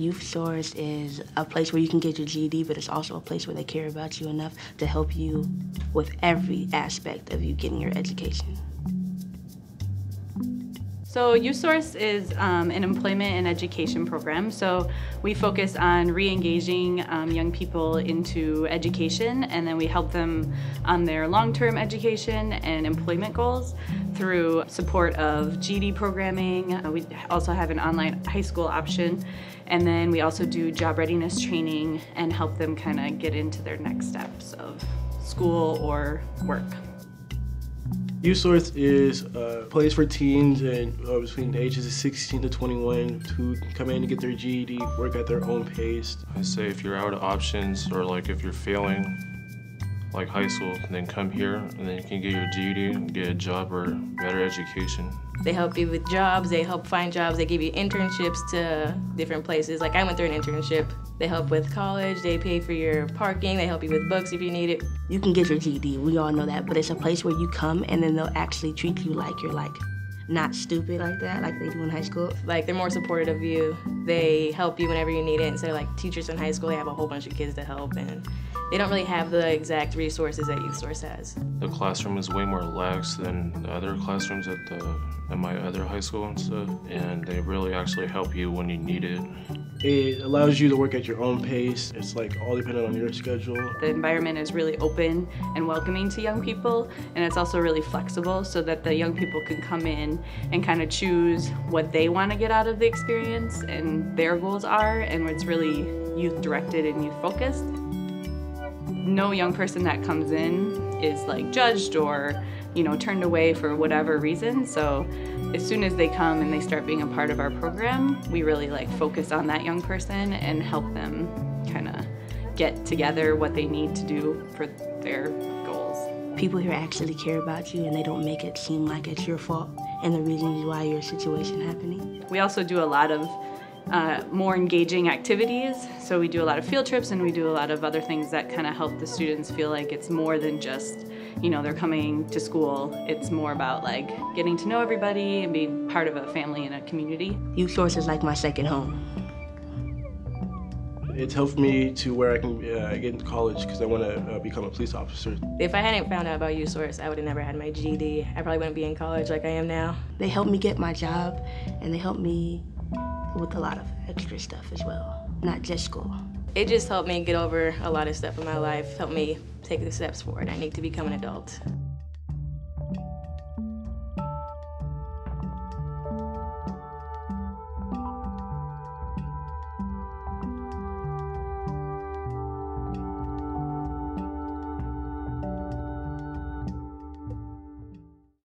Youth Source is a place where you can get your GED, but it's also a place where they care about you enough to help you with every aspect of you getting your education. So YouthSource is um, an employment and education program. So we focus on re-engaging um, young people into education and then we help them on their long-term education and employment goals through support of GED programming. Uh, we also have an online high school option and then we also do job readiness training and help them kind of get into their next steps of school or work. YouthSource is a place for teens and uh, between the ages of 16 to 21 to come in and get their GED, work at their own pace. I say if you're out of options or like if you're failing, like high school, and then come here and then you can get your GED and get a job or better education. They help you with jobs, they help find jobs, they give you internships to different places. Like I went through an internship. They help with college, they pay for your parking, they help you with books if you need it. You can get your GED, we all know that, but it's a place where you come and then they'll actually treat you like you're like not stupid like that, like they do in high school. Like they're more supportive of you. They help you whenever you need it. Instead of like teachers in high school, they have a whole bunch of kids to help and they don't really have the exact resources that Youth Source has. The classroom is way more lax than the other classrooms at the at my other high school and stuff, and they really actually help you when you need it. It allows you to work at your own pace. It's like all dependent on your schedule. The environment is really open and welcoming to young people, and it's also really flexible so that the young people can come in and kind of choose what they want to get out of the experience and their goals are, and it's really youth directed and youth focused no young person that comes in is like judged or you know turned away for whatever reason so as soon as they come and they start being a part of our program we really like focus on that young person and help them kind of get together what they need to do for their goals people here actually care about you and they don't make it seem like it's your fault and the reasons why your situation happening we also do a lot of uh, more engaging activities. So we do a lot of field trips and we do a lot of other things that kind of help the students feel like it's more than just, you know, they're coming to school. It's more about like getting to know everybody and being part of a family and a community. Youth Source is like my second home. It's helped me to where I can uh, get into college because I want to uh, become a police officer. If I hadn't found out about Youth Source, I would have never had my GED. I probably wouldn't be in college like I am now. They helped me get my job and they helped me with a lot of extra stuff as well, not just school. It just helped me get over a lot of stuff in my life, helped me take the steps forward I need to become an adult.